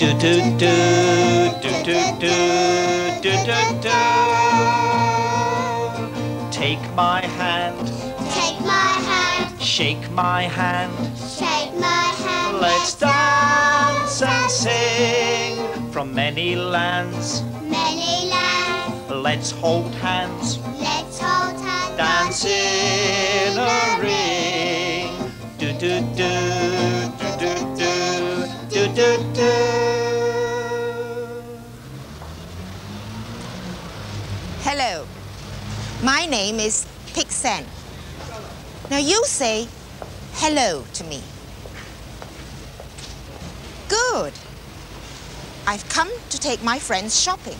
Do do do do do do do do do. Take my hand, Take my hand, shake my hand. shake my hand. Let's dance and sing from many lands. Many lands, Let's hold hands, let's hold hands. dance in a ring. Do do do do do do do do do. My name is Pik-Sen. Now you say hello to me. Good. I've come to take my friends shopping.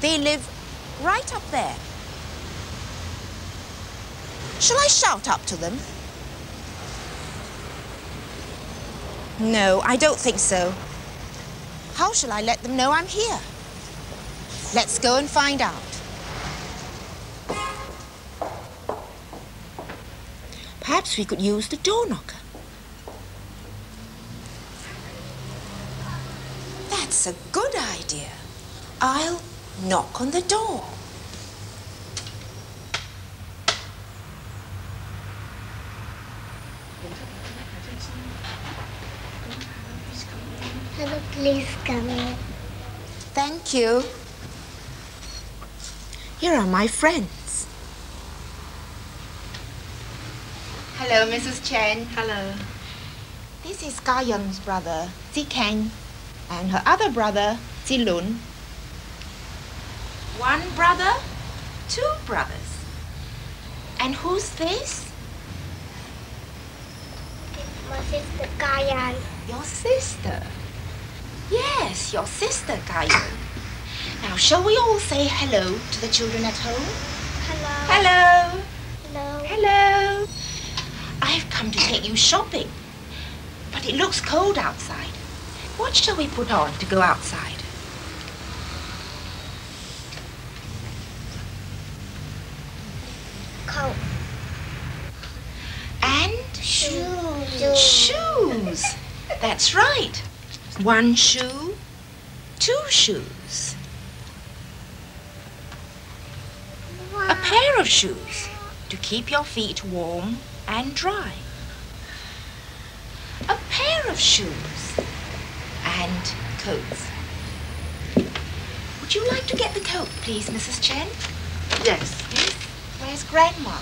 They live right up there. Shall I shout up to them? No, I don't think so. How shall I let them know I'm here? Let's go and find out. Perhaps we could use the door knocker. That's a good idea. I'll knock on the door. Hello, please come in. Thank you. Here are my friends. Hello, Mrs. Chen. Hello. This is Ga Yun's brother, Zi Kang, and her other brother, Zi Lun. One brother, two brothers. And who's this? It's My sister Kayan. Your sister. Yes, your sister, Ga Yun. Now, shall we all say hello to the children at home? Hello. Hello. Hello. Hello. Come to take you shopping. But it looks cold outside. What shall we put on to go outside? Coat. And Shoes. shoes. That's right. One shoe, two shoes. A pair of shoes to keep your feet warm and dry of shoes and coats. Would you like to get the coat, please, Mrs. Chen? Yes. Yes? Where's Grandma?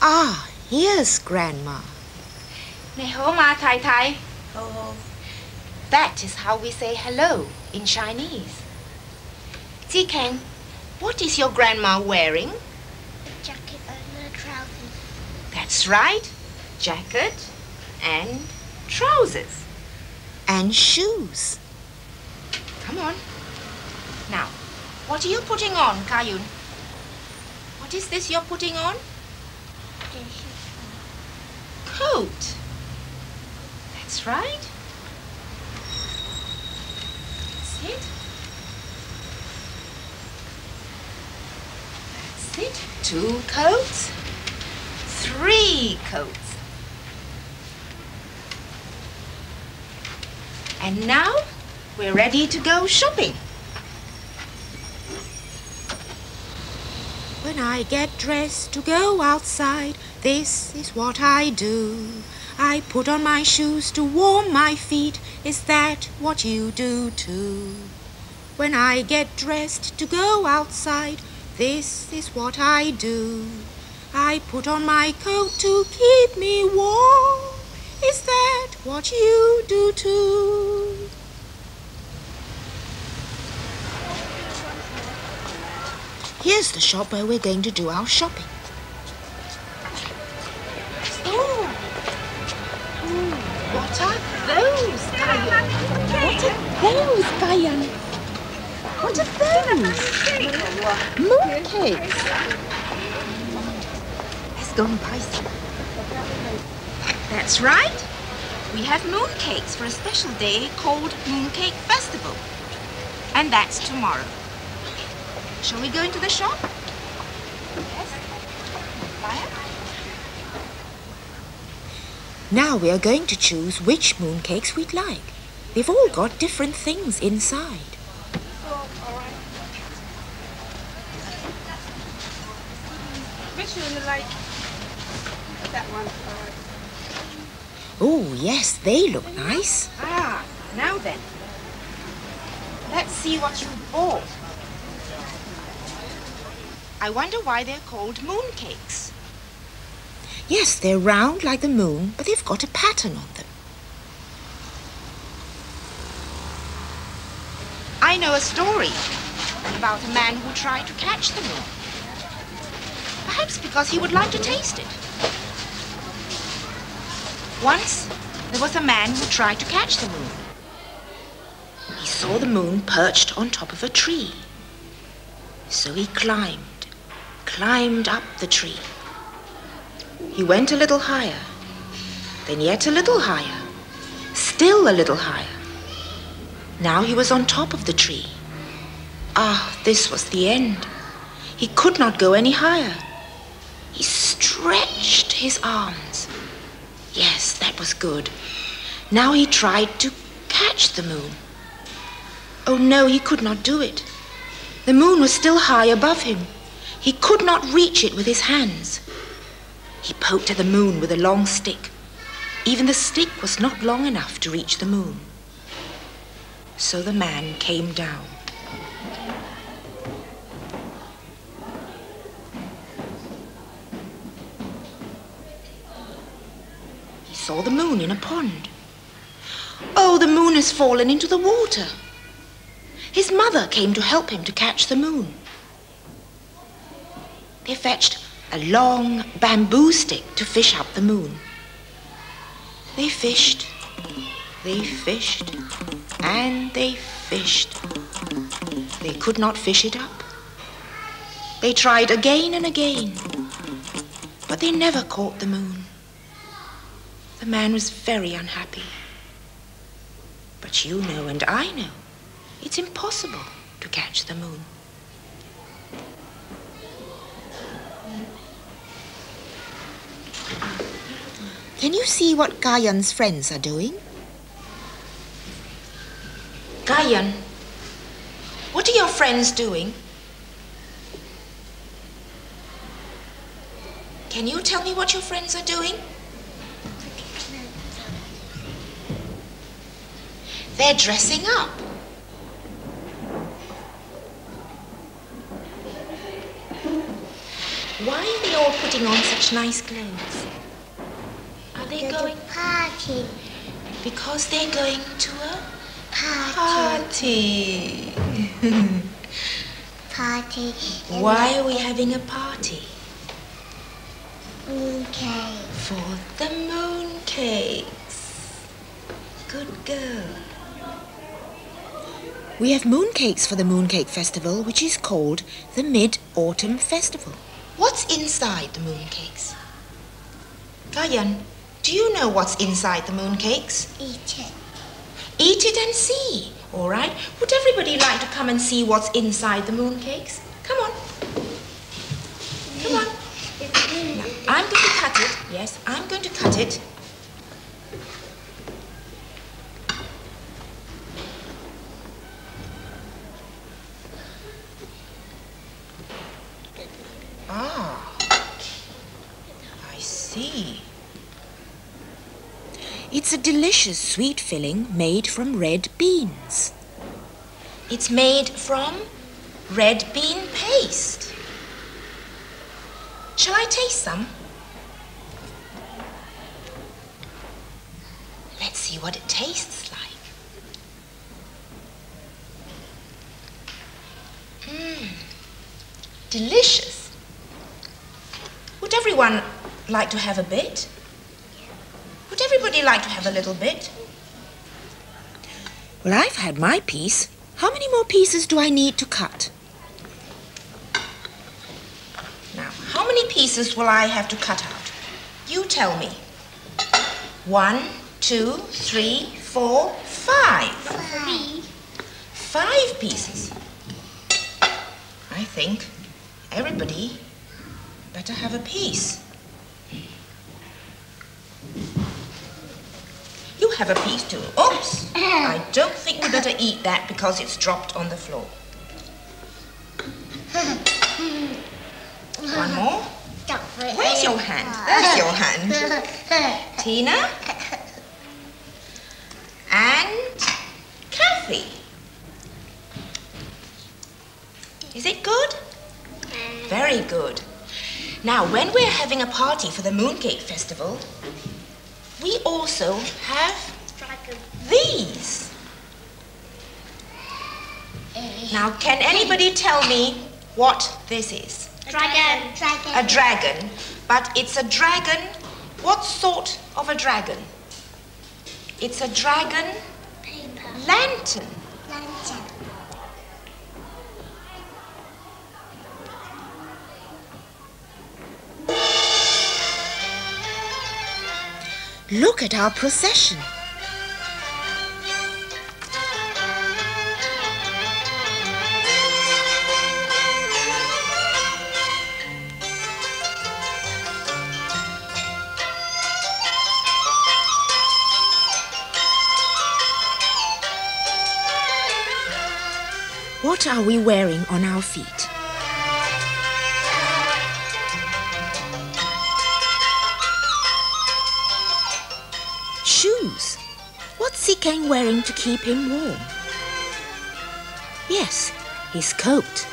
Ah, here's Grandma. Nehoma Tai Tai. Oh. That is how we say hello in Chinese. Zikeng, what is your grandma wearing? A jacket and a trousers. That's right. Jacket and trousers. And shoes. Come on. Now, what are you putting on, Kayun? What is this you're putting on? Coat. That's right. That's it. That's it. Two coats. Three coats. And now we're ready to go shopping. When I get dressed to go outside, this is what I do. I put on my shoes to warm my feet. Is that what you do too? When I get dressed to go outside, this is what I do. I put on my coat to keep me warm. Is that what you do too? Here's the shop where we're going to do our shopping. Oh, what are those? What are those, Kayan? What are those? Mooncakes. Let's go and buy some. That's right. We have mooncakes for a special day called Mooncake Festival. And that's tomorrow. Shall we go into the shop? Yes. Maya? Now we are going to choose which mooncakes we'd like. They've all got different things inside. Which one you like? That one. All right. Oh, yes, they look nice. Ah, now then. Let's see what you bought. I wonder why they're called mooncakes. Yes, they're round like the moon, but they've got a pattern on them. I know a story about a man who tried to catch the moon. Perhaps because he would like to taste it. Once, there was a man who tried to catch the moon. He saw the moon perched on top of a tree. So he climbed, climbed up the tree. He went a little higher, then yet a little higher, still a little higher. Now he was on top of the tree. Ah, this was the end. He could not go any higher. He stretched his arms. Yes, that was good. Now he tried to catch the moon. Oh no, he could not do it. The moon was still high above him. He could not reach it with his hands. He poked at the moon with a long stick. Even the stick was not long enough to reach the moon. So the man came down. Saw the moon in a pond. Oh, the moon has fallen into the water. His mother came to help him to catch the moon. They fetched a long bamboo stick to fish up the moon. They fished, they fished, and they fished. They could not fish it up. They tried again and again, but they never caught the moon. The man was very unhappy. But you know and I know it's impossible to catch the moon. Can you see what Gayan's friends are doing? Gayan, what are your friends doing? Can you tell me what your friends are doing? They're dressing up. Why are they all putting on such nice clothes? Are they There's going a party. because they're going to a Party. party? Party. Why are we having a party? the Mooncake. For the mooncakes. Good girl. We have mooncakes for the Mooncake Festival, which is called the Mid Autumn Festival. What's inside the mooncakes? Kayan, do you know what's inside the mooncakes? Eat it. Eat it and see. All right. Would everybody like to come and see what's inside the mooncakes? Come on. Come on. Now, I'm going to cut it. Yes, I'm going to cut it. Ah, I see. It's a delicious sweet filling made from red beans. It's made from red bean paste. Shall I taste some? Let's see what it tastes like. Mmm, delicious. Would everyone like to have a bit? Would everybody like to have a little bit? Well, I've had my piece. How many more pieces do I need to cut? Now, how many pieces will I have to cut out? You tell me. One, two, three, four, five. Three. Five pieces. I think everybody better have a piece. You have a piece too. Oops! Mm. I don't think we better eat that because it's dropped on the floor. One more. Where's your hand? There's your hand. Tina? And Kathy. Is it good? Mm. Very good. Now, when we're having a party for the Mooncake Festival, we also have these. Now, can anybody tell me what this is? Dragon. Dragon. A dragon. But it's a dragon. What sort of a dragon? It's a dragon Paper. lantern. Lantern. Look at our procession. What are we wearing on our feet? What's Sikeng wearing to keep him warm? Yes, his coat.